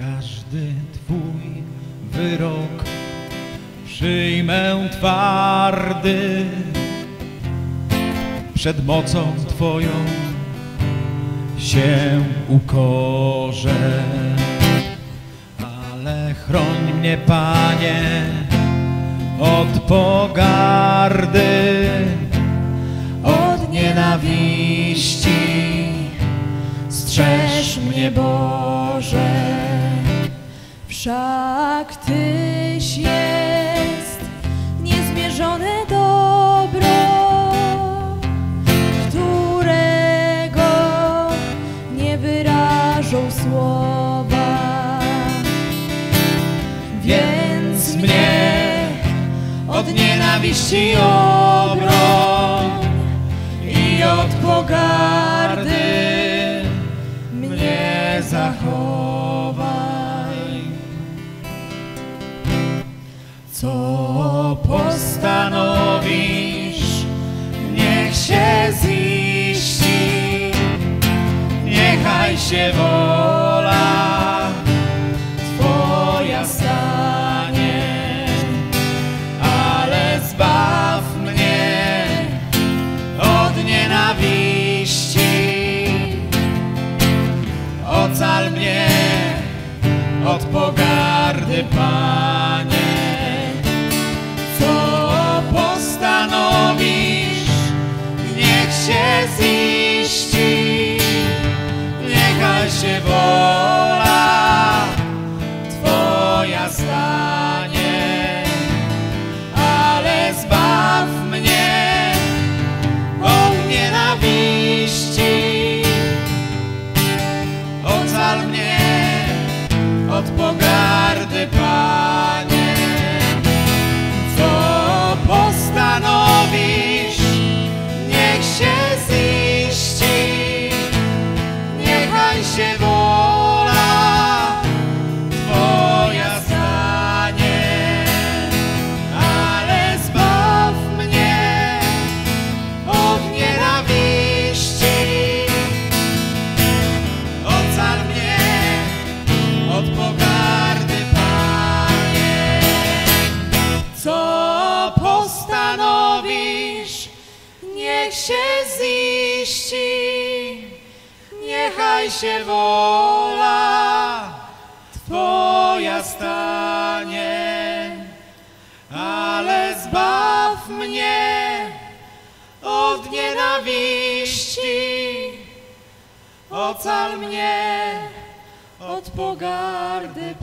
Każdy Twój wyrok przyjmę twardy przed mocą Twoją się ukorzę. Ale chroń mnie, Panie, od pogardy, od nienawiści. Strzeż mnie, Boże. Wszak Tyś jest niezmierzone dobro, którego nie wyrażą słowa. Więc mnie od nienawiści obroń i od pogardy Co postanowisz, niech się ziści, niechaj się wola Twoja stanie, ale zbaw mnie od nienawiści. Ocal mnie od pogardy, Panie. Się wola Twoja stanie, ale zbaw mnie od nienawiści. Ocal mnie od pogardy, się wola Twoja stanie, ale zbaw mnie od nienawiści. Ocal mnie od pogardy, Panie. Co postanowisz, niech się ziści, niechaj się wola Twoja stanie, ale zbaw mnie od nienawiści. Ocal mnie od pogardy.